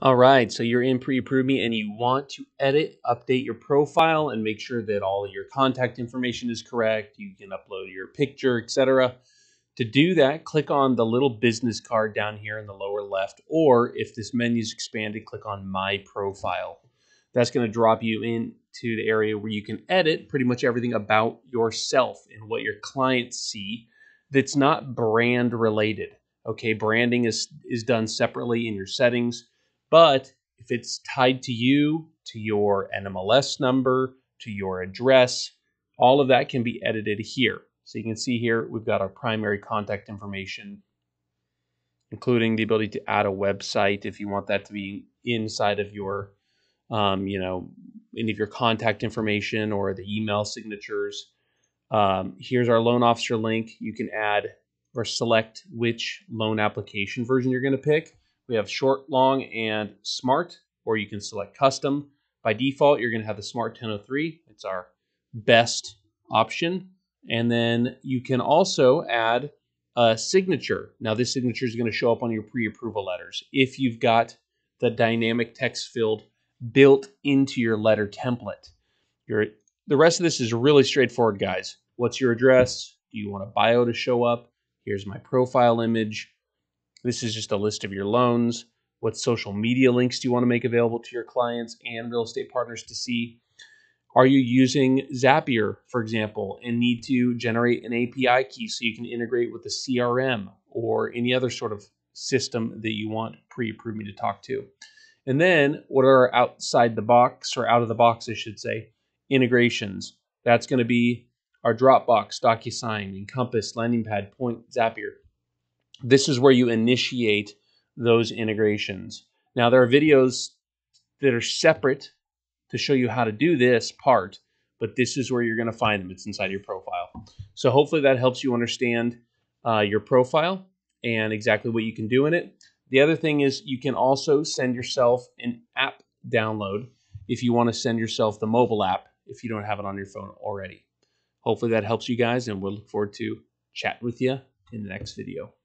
All right, so you're in Pre-Approve Me and you want to edit, update your profile and make sure that all your contact information is correct. You can upload your picture, etc. To do that, click on the little business card down here in the lower left, or if this menu is expanded, click on My Profile. That's going to drop you into the area where you can edit pretty much everything about yourself and what your clients see that's not brand related. Okay, branding is, is done separately in your settings but if it's tied to you, to your NMLS number, to your address, all of that can be edited here. So you can see here, we've got our primary contact information, including the ability to add a website if you want that to be inside of your, um, you know, any of your contact information or the email signatures. Um, here's our loan officer link. You can add or select which loan application version you're going to pick. We have short, long, and smart, or you can select custom. By default, you're going to have the Smart 1003. It's our best option. And then you can also add a signature. Now, this signature is going to show up on your pre-approval letters if you've got the dynamic text field built into your letter template. The rest of this is really straightforward, guys. What's your address? Do you want a bio to show up? Here's my profile image. This is just a list of your loans. What social media links do you want to make available to your clients and real estate partners to see? Are you using Zapier, for example, and need to generate an API key so you can integrate with the CRM or any other sort of system that you want Pre-Approve Me to talk to? And then what are outside the box or out of the box, I should say, integrations? That's going to be our Dropbox, DocuSign, Encompass, LendingPad, Point, Zapier this is where you initiate those integrations. Now, there are videos that are separate to show you how to do this part, but this is where you're going to find them. It's inside your profile. So hopefully that helps you understand uh, your profile and exactly what you can do in it. The other thing is you can also send yourself an app download if you want to send yourself the mobile app if you don't have it on your phone already. Hopefully that helps you guys, and we'll look forward to chatting with you in the next video.